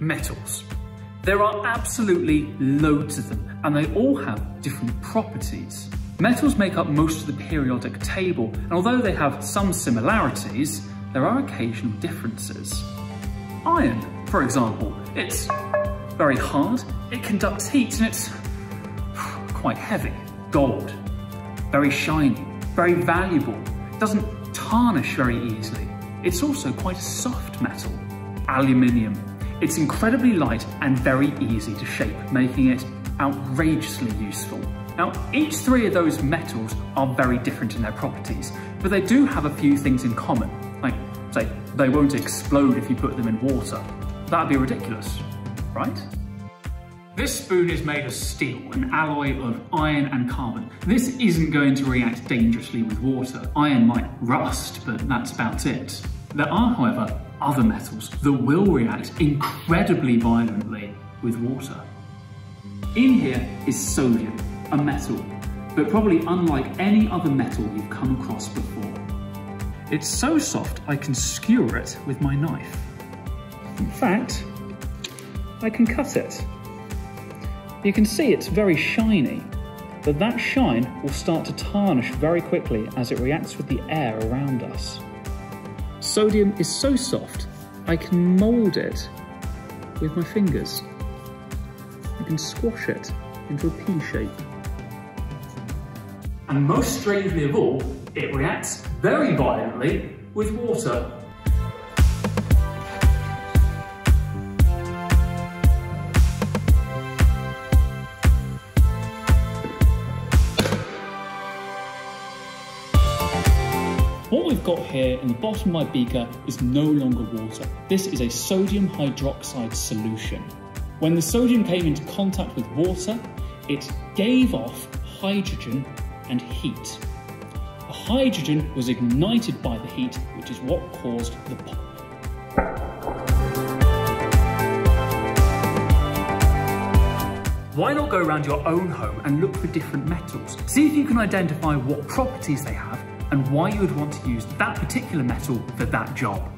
metals. There are absolutely loads of them, and they all have different properties. Metals make up most of the periodic table, and although they have some similarities, there are occasional differences. Iron, for example, it's very hard, it conducts heat, and it's quite heavy. Gold, very shiny, very valuable, doesn't tarnish very easily. It's also quite a soft metal. Aluminium, it's incredibly light and very easy to shape, making it outrageously useful. Now, each three of those metals are very different in their properties, but they do have a few things in common. Like, say, they won't explode if you put them in water. That'd be ridiculous, right? This spoon is made of steel, an alloy of iron and carbon. This isn't going to react dangerously with water. Iron might rust, but that's about it. There are, however, other metals that will react incredibly violently with water. In here is sodium, a metal, but probably unlike any other metal you've come across before. It's so soft I can skewer it with my knife. In fact, I can cut it. You can see it's very shiny, but that shine will start to tarnish very quickly as it reacts with the air around us. Sodium is so soft, I can mould it with my fingers. I can squash it into a pea shape. And most strangely of all, it reacts very violently with water. What we've got here in the bottom of my beaker is no longer water. This is a sodium hydroxide solution. When the sodium came into contact with water, it gave off hydrogen and heat. The hydrogen was ignited by the heat, which is what caused the pop. Why not go around your own home and look for different metals? See if you can identify what properties they have and why you would want to use that particular metal for that job.